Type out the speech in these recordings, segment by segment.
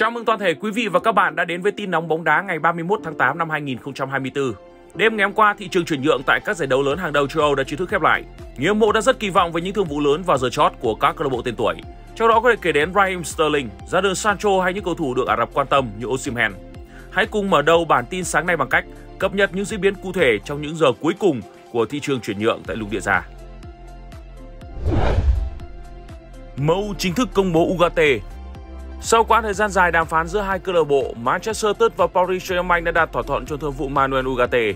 Chào mừng toàn thể quý vị và các bạn đã đến với tin nóng bóng đá ngày 31 tháng 8 năm 2024. Đêm ngày hôm qua, thị trường chuyển nhượng tại các giải đấu lớn hàng đầu châu Âu đã chính thức khép lại. Nhiều mộ đã rất kỳ vọng với những thương vụ lớn vào giờ chót của các câu lạc bộ tên tuổi. Trong đó có thể kể đến Raheem Sterling, Jadon Sancho hay những cầu thủ được Ả Rập quan tâm như Osimhen. Hãy cùng mở đầu bản tin sáng nay bằng cách cập nhật những diễn biến cụ thể trong những giờ cuối cùng của thị trường chuyển nhượng tại lục địa già. MU chính thức công bố Ugarte sau quãng thời gian dài đàm phán giữa hai câu lạc bộ, Manchester United và Paris Saint-Germain đã đạt thỏa thuận cho thương vụ Manuel Ugarte.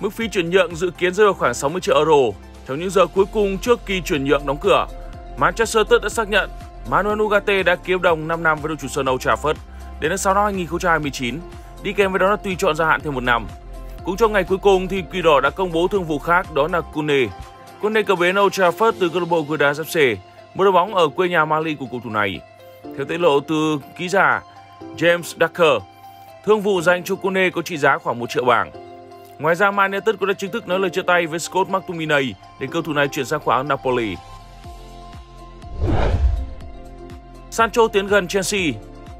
Mức phí chuyển nhượng dự kiến rơi vào khoảng 60 triệu euro. Trong những giờ cuối cùng trước kỳ chuyển nhượng đóng cửa, Manchester United đã xác nhận Manuel Ugarte đã ký hợp đồng 5 năm với đội chủ sân Old Trafford đến tháng 6 năm 2029, đi kèm với đó là tùy chọn gia hạn thêm một năm. Cũng trong ngày cuối cùng thì Quỷ Đỏ đã công bố thương vụ khác đó là Kone. Kone cập bến Old Trafford từ câu lạc bộ Gudas FC, một đội bóng ở quê nhà Mali của cầu thủ này. Theo tiết lộ từ ký giả James Ducker, thương vụ dành cho Kone có trị giá khoảng 1 triệu bảng. Ngoài ra, Man United cũng đã chính thức nói lời chia tay với Scott McTominay để cầu thủ này chuyển sang khoản Napoli. Sancho tiến gần Chelsea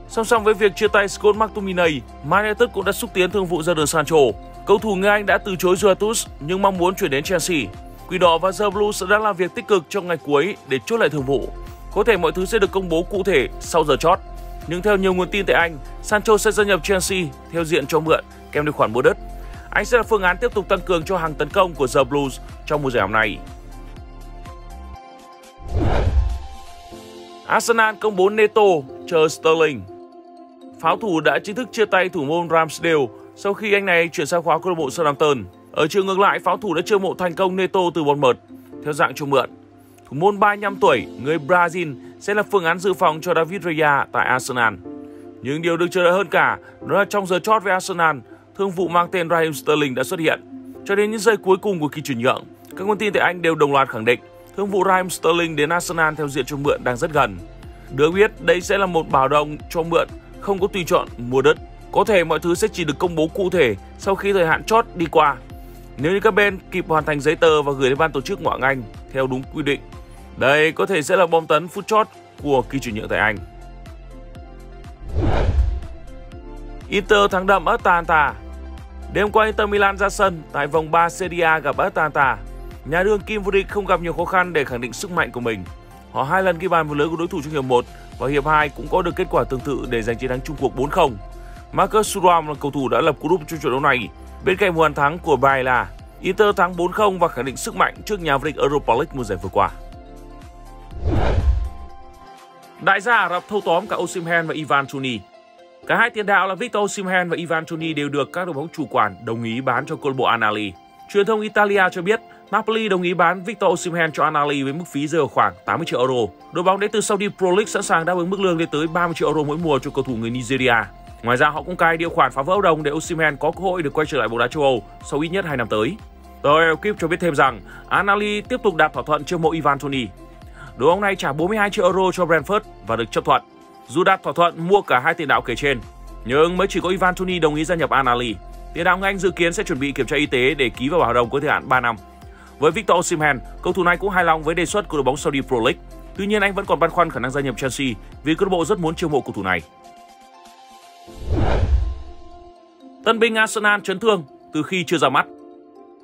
Song song với việc chia tay Scott McTominay, Man United cũng đã xúc tiến thương vụ ra đường Sancho. Cầu thủ người Anh đã từ chối Juventus nhưng mong muốn chuyển đến Chelsea. Quỷ đỏ và The Blues đã làm việc tích cực trong ngày cuối để chốt lại thương vụ. Có thể mọi thứ sẽ được công bố cụ thể sau giờ chót. Nhưng theo nhiều nguồn tin tại Anh, Sancho sẽ gia nhập Chelsea theo diện cho mượn kèm điều khoản mua đất. Anh sẽ là phương án tiếp tục tăng cường cho hàng tấn công của The Blues trong mùa giải năm nay. Arsenal công bố Neto chờ Sterling. Pháo thủ đã chính thức chia tay thủ môn Ramsdale sau khi anh này chuyển sang khóa câu lạc bộ Southampton. Ở chiều ngược lại, pháo thủ đã chiêu mộ thành công Neto từ Bournemouth theo dạng cho mượn. Thủ môn 35 tuổi, người Brazil sẽ là phương án dự phòng cho David Raya tại Arsenal. Nhưng điều được chờ đợi hơn cả đó là trong giờ chót với Arsenal, thương vụ mang tên Raheem Sterling đã xuất hiện. Cho đến những giây cuối cùng của kỳ chuyển nhượng, các nguồn tin tại Anh đều đồng loạt khẳng định thương vụ Raheem Sterling đến Arsenal theo diện cho mượn đang rất gần. Được biết, đây sẽ là một bảo đồng cho mượn không có tùy chọn mua đất. Có thể mọi thứ sẽ chỉ được công bố cụ thể sau khi thời hạn chót đi qua. Nếu như các bên kịp hoàn thành giấy tờ và gửi đến ban tổ chức ngoại Anh theo đúng quy định đây có thể sẽ là bom tấn phút chót của kỳ chuyển nhượng tại Anh. Inter thắng đậm Atalanta Đêm qua Inter Milan ra sân tại vòng 3 Serie A gặp Atalanta. Nhà đương kim vô địch không gặp nhiều khó khăn để khẳng định sức mạnh của mình. Họ hai lần ghi bàn vào lưới của đối thủ trong hiệp 1 và hiệp 2 cũng có được kết quả tương tự để giành chiến thắng chung cuộc 4-0. Marcus Thuram là cầu thủ đã lập cú đúp trong trận đấu này. Bên cạnh một thắng của Baila, Inter thắng 4-0 và khẳng định sức mạnh trước nhà vô địch Europa League mùa giải vừa qua. Đại gia Ả Rập thâu tóm cả Osimhen và Ivan Toney. Cả hai tiền đạo là Victor Osimhen và Ivan Toney đều được các đội bóng chủ quản đồng ý bán cho câu lạc bộ Anali. Truyền thông Italia cho biết Napoli đồng ý bán Victor Osimhen cho Anali với mức phí rơi vào khoảng 80 triệu euro. Đội bóng đến từ Saudi Pro League sẵn sàng đáp ứng mức lương lên tới 30 triệu euro mỗi mùa cho cầu thủ người Nigeria. Ngoài ra, họ cũng cai điều khoản phá vỡ hợp đồng để Osimhen có cơ hội được quay trở lại bóng đá châu Âu sau ít nhất 2 năm tới. Tờ Equipe cho biết thêm rằng Anali tiếp tục đạt thỏa thuận chiêu mộ Ivan Toney đội bóng này trả 42 triệu euro cho Brentford và được chấp thuận. Dù đạt thỏa thuận mua cả hai tiền đạo kể trên, nhưng mới chỉ có Ivan Toni đồng ý gia nhập Anali. Tiền đạo Anh dự kiến sẽ chuẩn bị kiểm tra y tế để ký vào hợp đồng có thời hạn 3 năm. Với Victor Osimhen, cầu thủ này cũng hài lòng với đề xuất của đội bóng Saudi Pro League. Tuy nhiên anh vẫn còn băn khoăn khả năng gia nhập Chelsea vì câu lạc bộ rất muốn chiêu mộ cầu thủ này. Tân binh Arsenal chấn thương từ khi chưa ra mắt.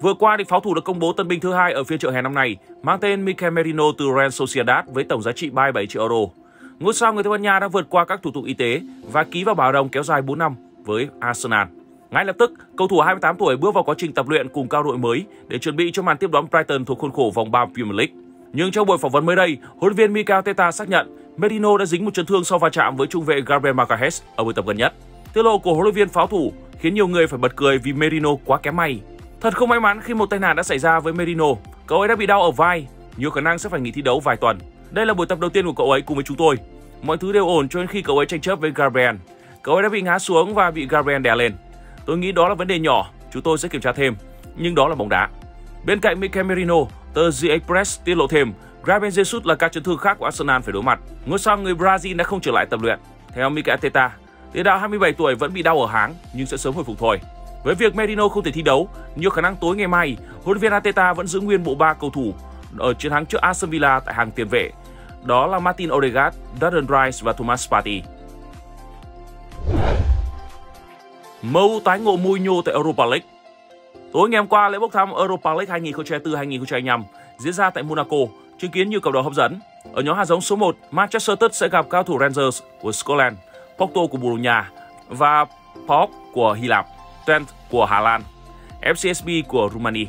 Vừa qua thì pháo thủ đã công bố tân binh thứ hai ở phiên chợ hè năm nay, mang tên Mikel Merino từ Real Sociedad với tổng giá trị 37 triệu euro. Ngôi sao người Tây Ban Nha đã vượt qua các thủ tục y tế và ký vào bảo đồng kéo dài 4 năm với Arsenal. Ngay lập tức, cầu thủ 28 tuổi bước vào quá trình tập luyện cùng cao đội mới để chuẩn bị cho màn tiếp đón Brighton thuộc khuôn khổ vòng 3 Premier League. Nhưng trong buổi phỏng vấn mới đây, huấn luyện viên Mikel Teta xác nhận Merino đã dính một chấn thương sau va chạm với trung vệ Gabriel Magalhaes ở buổi tập gần nhất. Tiết lộ của huấn luyện viên pháo thủ khiến nhiều người phải bật cười vì Merino quá kém may Thật không may mắn khi một tai nạn đã xảy ra với Merino. Cậu ấy đã bị đau ở vai, nhiều khả năng sẽ phải nghỉ thi đấu vài tuần. Đây là buổi tập đầu tiên của cậu ấy cùng với chúng tôi. Mọi thứ đều ổn cho đến khi cậu ấy tranh chấp với Gabriel. Cậu ấy đã bị ngã xuống và bị Gabriel đè lên. Tôi nghĩ đó là vấn đề nhỏ, chúng tôi sẽ kiểm tra thêm. Nhưng đó là bóng đá. Bên cạnh Mikel Merino, tờ The Express tiết lộ thêm Gabriel Jesus là các chấn thương khác của Arsenal phải đối mặt. Ngôi sao người Brazil đã không trở lại tập luyện. Theo Mikel Arteta, tiền đạo 27 tuổi vẫn bị đau ở háng nhưng sẽ sớm hồi phục thôi. Với việc Merino không thể thi đấu, nhiều khả năng tối ngày mai, huấn luyện viên Arteta vẫn giữ nguyên bộ ba cầu thủ ở chiến thắng trước Aston Villa tại hàng tiền vệ. Đó là Martin Odegaard, Darren Rice và Thomas Partey. MU tái ngộ Mourinho tại Europa League Tối ngày hôm qua, lễ bốc thăm Europa League 2024-2025 diễn ra tại Monaco, chứng kiến nhiều cầu đầu hấp dẫn. Ở nhóm hạt giống số 1, Manchester United sẽ gặp cao thủ Rangers của Scotland, Porto của Bồ Đào Nha và PAOK của Hy Lạp, Trent của Hà Lan, FCSB của Romania.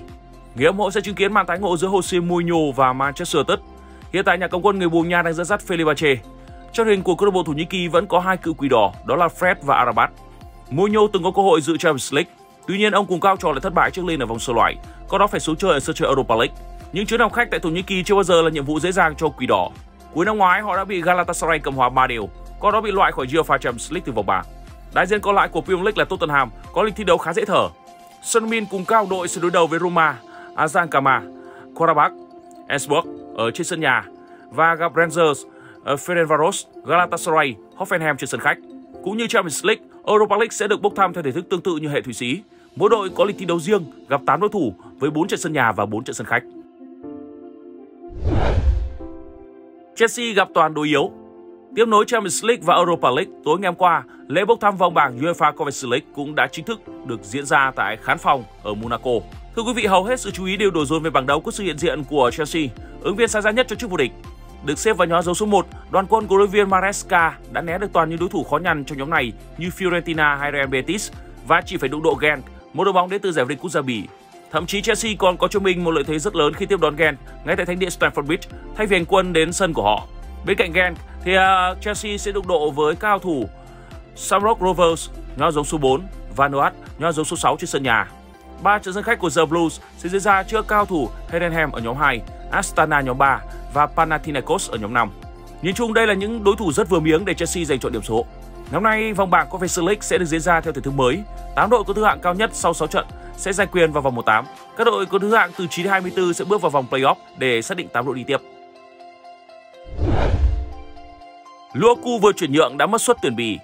Nghĩa ủng sẽ chứng kiến màn tái ngộ giữa Jose Mourinho và Manchester United. Hiện tại nhà cầm quân người Bồ Nha đang dẫn dắt Fenerbahce. Trong hình của câu lạc bộ Thổ Nhĩ Kỳ vẫn có hai cựu quỷ đỏ, đó là Fred và Arabat. Mourinho từng có cơ hội dự Champions League, tuy nhiên ông cùng cao trò lại thất bại trước Lille ở vòng sơ loại, có đó phải xuống chơi ở sân chơi Europa League. Những chuyến làm khách tại Thổ Nhĩ Kỳ chưa bao giờ là nhiệm vụ dễ dàng cho quỷ đỏ. Cuối năm ngoái họ đã bị Galatasaray cầm hòa 3 đều, có đó bị loại khỏi UEFA Champions League từ vòng bảng. Đại diện còn lại của Premier League là Tottenham có lịch thi đấu khá dễ thở. Sun Min cùng cao đội sẽ đối đầu với Roma, Azan Kama, Karabakh, Esburg ở trên sân nhà và gặp Rangers, Ferencvaros, Galatasaray, Hoffenheim trên sân khách. Cũng như Champions League, Europa League sẽ được bốc thăm theo thể thức tương tự như hệ Thụy Sĩ. Mỗi đội có lịch thi đấu riêng, gặp 8 đối thủ với 4 trận sân nhà và 4 trận sân khách. Chelsea gặp toàn đối yếu. Tiếp nối Champions League và Europa League, tối ngày hôm qua, lễ bốc thăm vòng bảng UEFA Conference League cũng đã chính thức được diễn ra tại khán phòng ở Monaco. Thưa quý vị, hầu hết sự chú ý đều đổ dồn về bảng đấu có sự hiện diện của Chelsea, ứng viên sáng giá nhất cho chức vô địch. Được xếp vào nhóm dấu số 1, đoàn quân của huấn viên Maresca đã né được toàn những đối thủ khó nhằn trong nhóm này như Fiorentina hay Real Betis và chỉ phải đụng độ Genk, một đội bóng đến từ giải vô địch quốc gia Bỉ. Thậm chí Chelsea còn có cho mình một lợi thế rất lớn khi tiếp đón Genk ngay tại thánh địa Stamford Bridge thay vì hành quân đến sân của họ. Bên cạnh Genk thì uh, Chelsea sẽ đụng độ với cao thủ Shamrock Rovers, nhóm giống số 4, và nhóm giống số 6 trên sân nhà. Ba trận sân khách của The Blues sẽ diễn ra trước cao thủ Heidenheim ở nhóm 2, Astana nhóm 3 và Panathinaikos ở nhóm 5. Nhìn chung đây là những đối thủ rất vừa miếng để Chelsea giành chọn điểm số. Năm nay, vòng bảng Conference League sẽ được diễn ra theo thể thức mới. 8 đội có thứ hạng cao nhất sau 6 trận sẽ giành quyền vào vòng 1/8. Các đội có thứ hạng từ 9 đến 24 sẽ bước vào vòng playoff để xác định 8 đội đi tiếp. Luoku vừa chuyển nhượng đã mất suất tuyển Bỉ.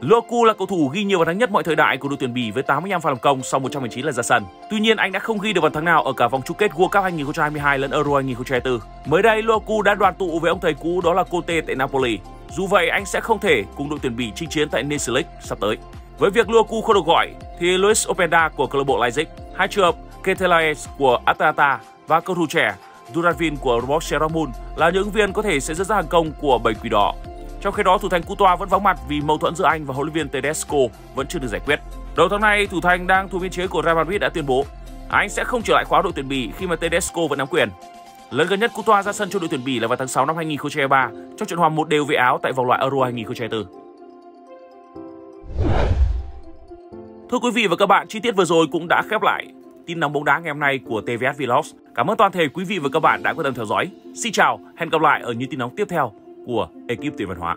Luoku là cầu thủ ghi nhiều bàn thắng nhất mọi thời đại của đội tuyển Bỉ với 85 pha lập công sau 119 lần ra sân. Tuy nhiên anh đã không ghi được bàn thắng nào ở cả vòng chung kết World Cup 2022 lẫn Euro 2024. Mới đây Luoku đã đoàn tụ với ông thầy cũ đó là Conte tại Napoli. Dù vậy anh sẽ không thể cùng đội tuyển Bỉ chinh chiến tại Nations League sắp tới. Với việc Luoku không được gọi thì Luis Openda của câu lạc bộ Leipzig, hai trường hợp Ketelaes của Atalanta và cầu thủ trẻ Duravin của Borussia Dortmund là những viên có thể sẽ dẫn ra hàng công của bảy quỷ đỏ. Trong khi đó, thủ thành Courtois vẫn vắng mặt vì mâu thuẫn giữa anh và huấn luyện viên Tedesco vẫn chưa được giải quyết. Đầu tháng này, thủ thành đang thuộc biên chế của Real Madrid đã tuyên bố anh sẽ không trở lại khóa đội tuyển Bỉ khi mà Tedesco vẫn nắm quyền. Lần gần nhất Courtois ra sân cho đội tuyển Bỉ là vào tháng 6 năm 2023 trong trận hòa một đều với Áo tại vòng loại Euro 2024. Thưa quý vị và các bạn, chi tiết vừa rồi cũng đã khép lại tin nóng bóng đá ngày hôm nay của TVS Vlogs. Cảm ơn toàn thể quý vị và các bạn đã quan tâm theo dõi. Xin chào, hẹn gặp lại ở những tin nóng tiếp theo của ekip Tiền Văn Hóa.